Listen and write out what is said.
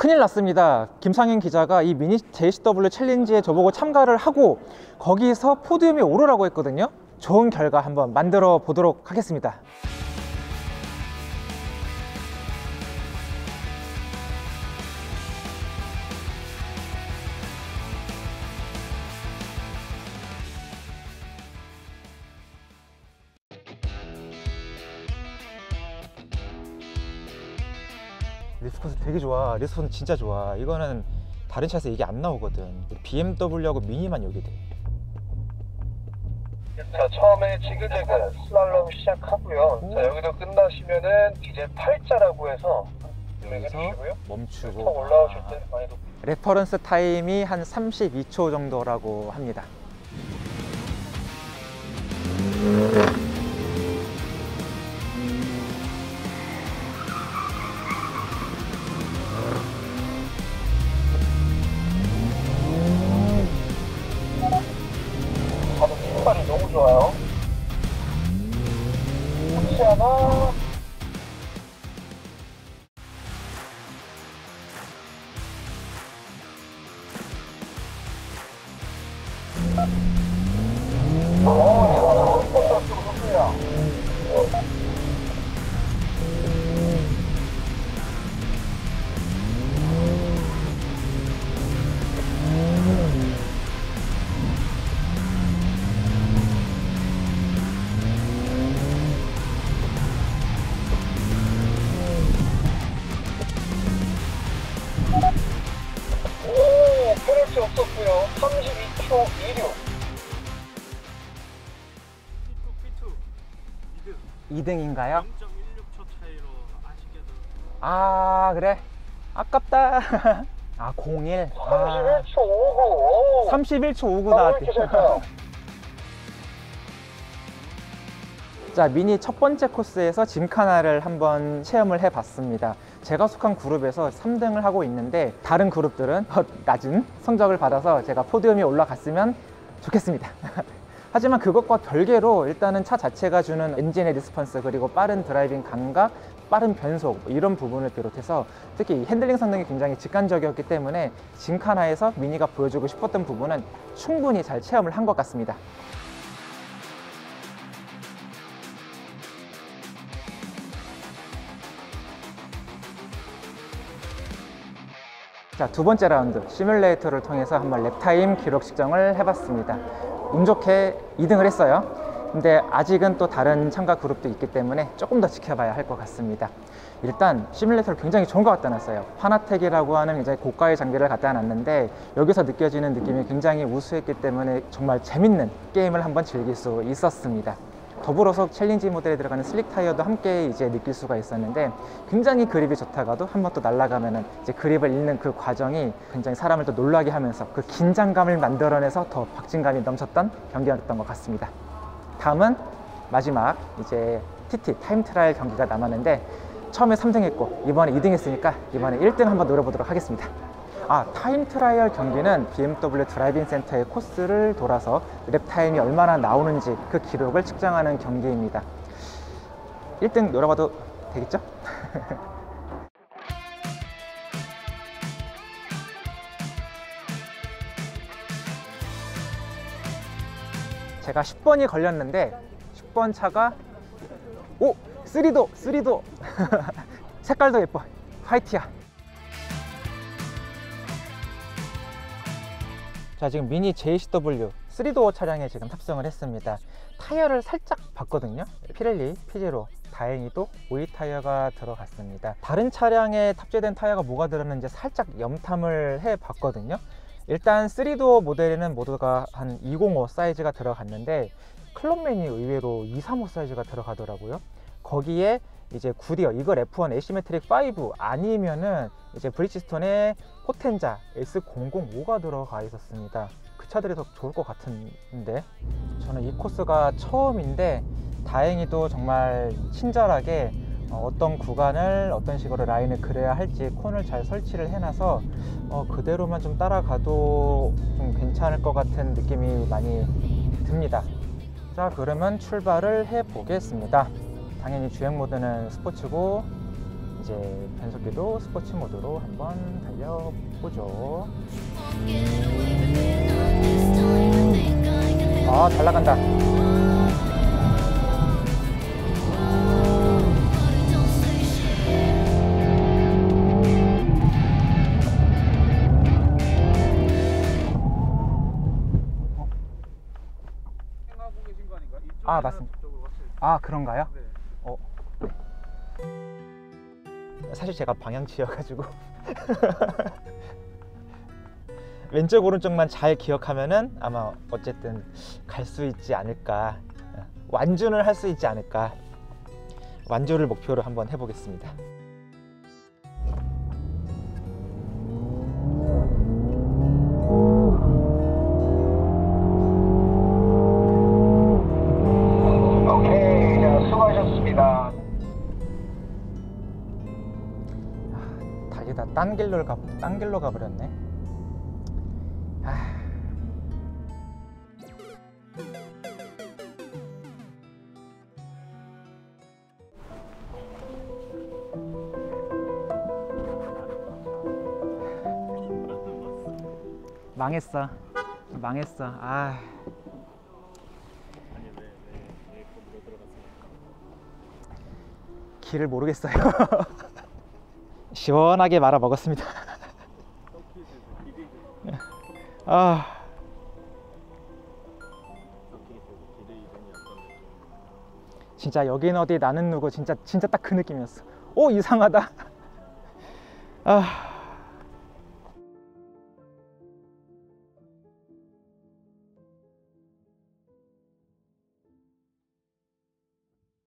큰일 났습니다. 김상현 기자가 이 미니 JCW 챌린지에 저보고 참가를 하고 거기서 포디움에 오르라고 했거든요. 좋은 결과 한번 만들어 보도록 하겠습니다. response 되게 좋아. response 진짜 좋아. 이거는 다른 차에서 이게 안 나오거든. BMW하고 미니만 여기 돼. 자, 처음에 지그재그 슬랄롬 시작하고요. 오. 자, 여기서 끝나시면은 이제 팔자라고 해서 여기서. 멈추고 턱 올라오실 아, 때 많이 높 reference time이 한 32초 정도라고 합니다. 뒷발이 너무 좋아요. 혹시 하나 어, 없었고요. 32초 26. P2, P2 2등인가요? 0.16초 차이로 아쉽게도 아 그래 아깝다 아 01. 아 31초 59. 31초 59 아, 왜 나왔대? 자 미니 첫 번째 코스에서 짐카나를 한번 체험을 해봤습니다 제가 속한 그룹에서 3등을 하고 있는데 다른 그룹들은 더 낮은 성적을 받아서 제가 podium에 올라갔으면 좋겠습니다. 하지만 그것과 별개로 일단은 차 자체가 주는 엔진의 response 그리고 빠른 driving 감각 빠른 변속 뭐 이런 부분을 비롯해서 특히 이 handling 성능이 굉장히 직관적이었기 때문에 gymkhana에서 미니가 보여주고 싶었던 부분은 충분히 잘 체험을 한 것 같습니다 자, 두 번째 라운드 시뮬레이터를 통해서 한번 lap time 기록 측정을 해봤습니다. 운 좋게 2등을 했어요. 근데 아직은 또 다른 참가 그룹도 있기 때문에 조금 더 지켜봐야 할 것 같습니다. 일단 시뮬레이터를 굉장히 좋은 거 갖다 놨어요. 파나텍이라고 하는 굉장히 고가의 장비를 갖다 놨는데 여기서 느껴지는 느낌이 굉장히 우수했기 때문에 정말 재밌는 게임을 한번 즐길 수 있었습니다. 더불어서 challenge 모델에 들어가는 slick 타이어도 함께 이제 느낄 수가 있었는데 굉장히 그립이 좋다가도 한 번 또 날아가면은 이제 그립을 잃는 그 과정이 굉장히 사람을 또 놀라게 하면서 그 긴장감을 만들어내서 더 박진감이 넘쳤던 경기였던 것 같습니다. 다음은 마지막 이제 TT time trial 경기가 남았는데 처음에 3등 했고 이번에 2등 했으니까 이번에 1등 한번 노려보도록 하겠습니다. 아, time trial 경기는 BMW 드라이빙 센터의 코스를 돌아서 lap time이 얼마나 나오는지 그 기록을 측정하는 경기입니다. 1등 노려봐도 되겠죠? 제가 10번이 걸렸는데 10번 차가 오! 3도! 3도! 색깔도 예뻐. 화이트야. 자 지금 미니 JCW 3도어 차량에 지금 탑승을 했습니다. 타이어를 살짝 봤거든요. 피렐리 피제로. 다행히도 OE 타이어가 들어갔습니다. 다른 차량에 탑재된 타이어가 뭐가 들었는지 살짝 염탐을 해 봤거든요. 일단 3door 모델에는 모두가 한 205 사이즈가 들어갔는데 클럽맨이 의외로 235 사이즈가 들어가더라고요. 거기에 이제 굿이어 이글 F1 Asymmetric 5 아니면은 이제 브리지스톤의 포텐자 S005가 들어가 있었습니다. 그 차들이 더 좋을 것 같은데 저는 이 코스가 처음인데 다행히도 정말 친절하게 어, 어떤 구간을 어떤 식으로 라인을 그려야 할지 콘을 잘 설치를 해놔서 어, 그대로만 좀 따라가도 좀 괜찮을 것 같은 느낌이 많이 듭니다. 자 그러면 출발을 해 보겠습니다. 당연히 주행 모드는 스포츠고 이제 변속기도 스포츠 모드로 한번 달려보죠. 아, 잘 나간다. 이쪽에서 아, 맞습니다. 아, 그런가요? 네. 사실 제가 방향치여가지고. 왼쪽 오른쪽만 잘 기억하면은 아마 어쨌든 갈 수 있지 않을까. 완주를 할 수 있지 않을까. 완주를 목표로 한번 해보겠습니다. 딴 길로 가, 딴 길로 가버렸네. 아. 망했어. 망했어. 아. 길을 모르겠어요. 시원하게 말아 먹었습니다. 아, 진짜 여긴 어디 나는 누구 진짜 진짜 딱 그 느낌이었어. 오 이상하다. 아,